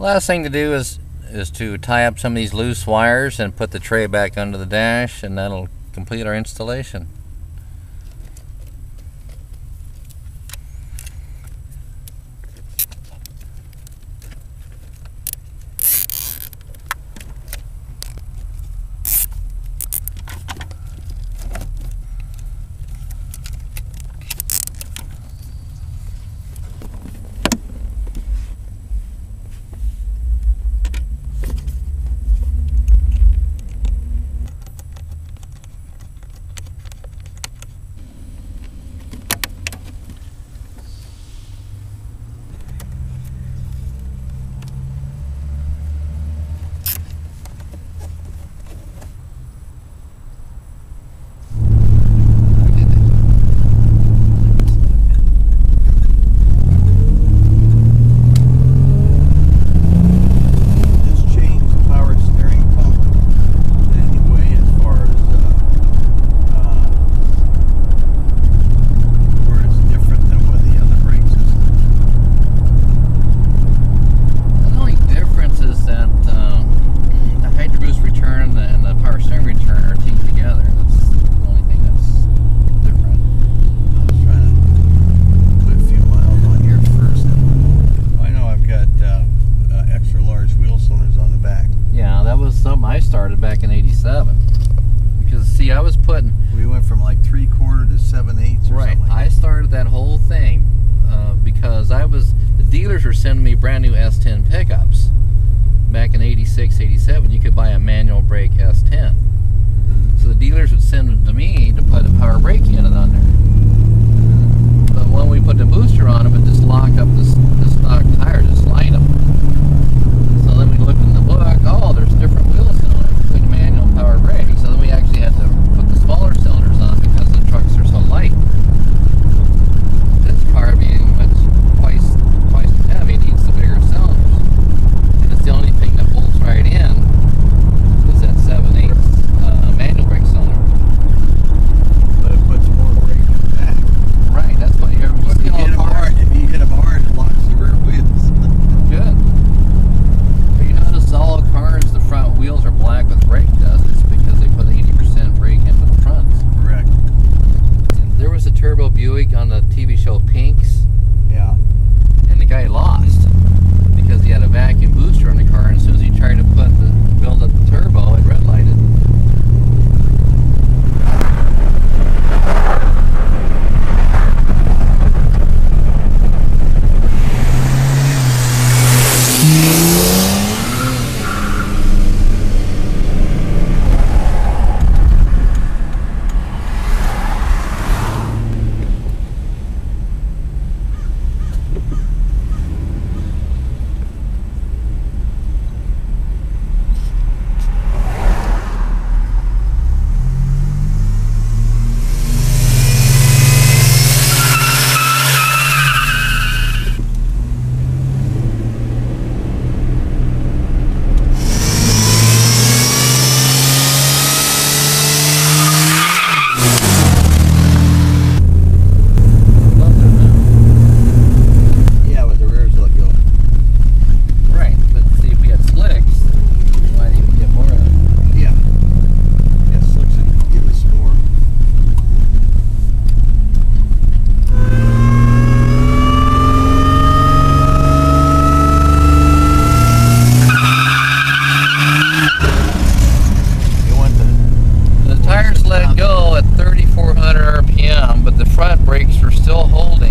Last thing to do is is to tie up some of these loose wires and put the tray back under the dash and that'll complete our installation. and we went from like three quarter to seven eighths. right. Like I started that whole thing uh, because I was the dealers were sending me brand new S10 pickups, at 3,400 RPM, but the front brakes are still holding.